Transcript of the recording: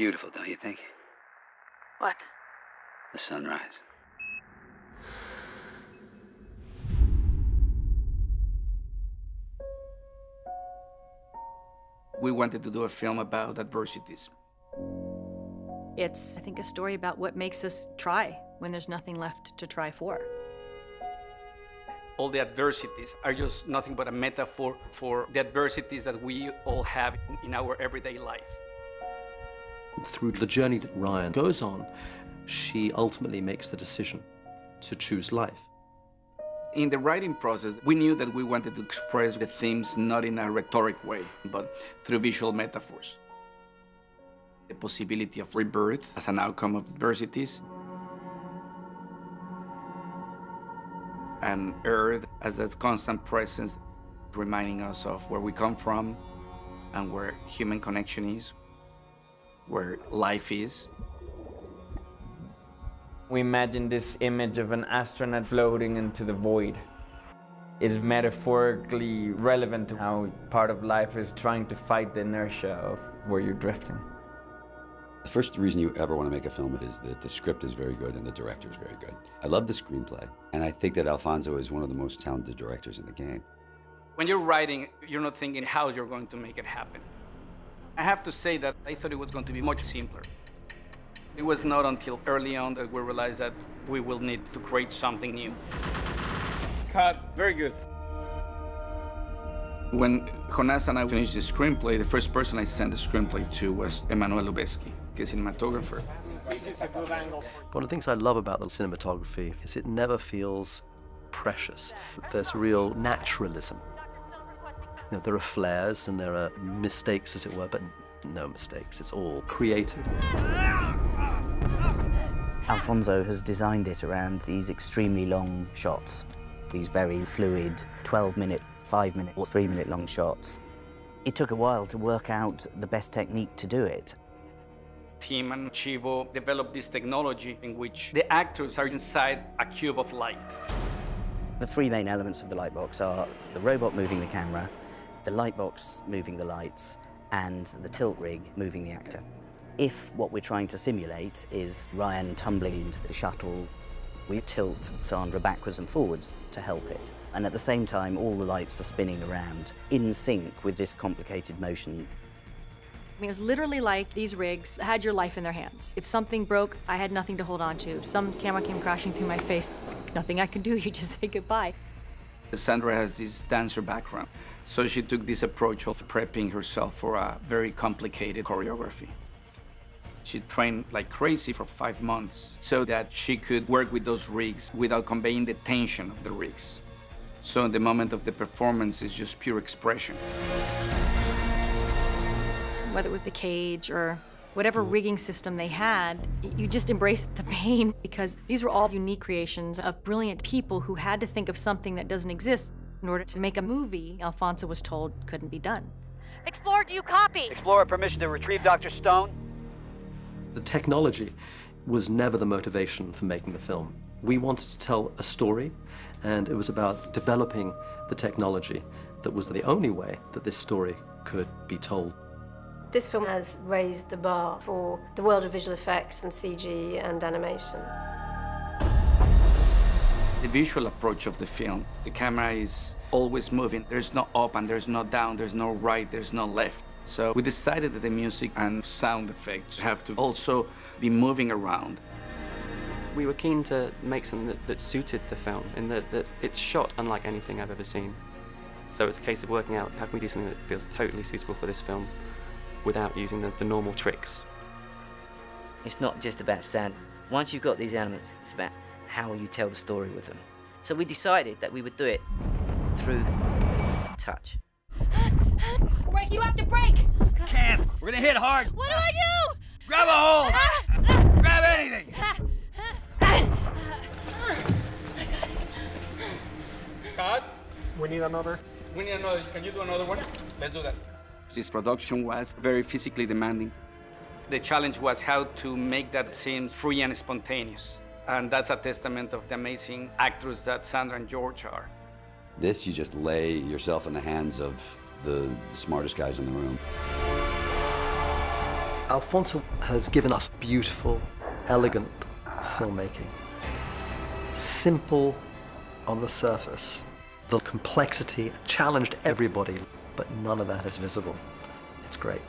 Beautiful, don't you think? What? The sunrise. We wanted to do a film about adversities. It's, I think, a story about what makes us try when there's nothing left to try for. All the adversities are just nothing but a metaphor for the adversities that we all have in our everyday life. Through the journey that Ryan goes on, she ultimately makes the decision to choose life. In the writing process, we knew that we wanted to express the themes not in a rhetoric way, but through visual metaphors. The possibility of rebirth as an outcome of adversities, and Earth as that constant presence, reminding us of where we come from and where human connection is, where life is. We imagine this image of an astronaut floating into the void. It is metaphorically relevant to how part of life is trying to fight the inertia of where you're drifting. The first reason you ever want to make a film is that the script is very good and the director is very good. I love the screenplay, and I think that Alfonso is one of the most talented directors in the game. When you're writing, you're not thinking how you're going to make it happen. I have to say that I thought it was going to be much simpler. It was not until early on that we realized that we will need to create something new. Cut. Very good. When Jonas and I finished the screenplay, the first person I sent the screenplay to was Emmanuel Lubezki, the cinematographer. This is a good angle. One of the things I love about the cinematography is it never feels precious. There's real naturalism. You know, there are flares and there are mistakes, as it were, but no mistakes. It's all created. Alfonso has designed it around these extremely long shots, these very fluid 12 minute, 5 minute, or 3 minute long shots. It took a while to work out the best technique to do it. Tim and Chivo developed this technology in which the actors are inside a cube of light. The three main elements of the lightbox are the robot moving the camera, the light box moving the lights, and the tilt rig moving the actor. If what we're trying to simulate is Ryan tumbling into the shuttle, we tilt Sandra backwards and forwards to help it. And at the same time, all the lights are spinning around in sync with this complicated motion. I mean, it was literally like these rigs had your life in their hands. If something broke, I had nothing to hold on to. Some camera came crashing through my face, nothing I could do, you just say goodbye. Sandra has this dancer background, so she took this approach of prepping herself for a very complicated choreography. She trained like crazy for five months so that she could work with those rigs without conveying the tension of the rigs. So in the moment of the performance, it's just pure expression. Whether it was the cage or whatever hmm. rigging system they had, you just embraced the pain because these were all unique creations of brilliant people who had to think of something that doesn't exist in order to make a movie Alfonso was told couldn't be done. Explorer, do you copy? Explorer, permission to retrieve Dr. Stone? The technology was never the motivation for making the film. We wanted to tell a story, and it was about developing the technology that was the only way that this story could be told. This film has raised the bar for the world of visual effects and CG and animation. The visual approach of the film, the camera is always moving. There's no up and there's no down, there's no right, there's no left. So we decided that the music and sound effects have to also be moving around. We were keen to make something that, that suited the film in that, that it's shot unlike anything I've ever seen. So it's a case of working out how can we do something that feels totally suitable for this film without using the, the normal tricks. It's not just about sound. Once you've got these elements, it's about how you tell the story with them. So we decided that we would do it through touch. Break, you have to break! Can't! We're gonna hit hard! What do I do? Grab a hold! Ah, ah. Grab anything! Ah, Cut. We need another. We need another. Can you do another one? Let's do that. This production was very physically demanding. The challenge was how to make that seem free and spontaneous. And that's a testament of the amazing actors that Sandra and George are. This, you just lay yourself in the hands of the smartest guys in the room. Alfonso has given us beautiful, elegant filmmaking. Simple on the surface. The complexity challenged everybody, but none of that is visible. It's great.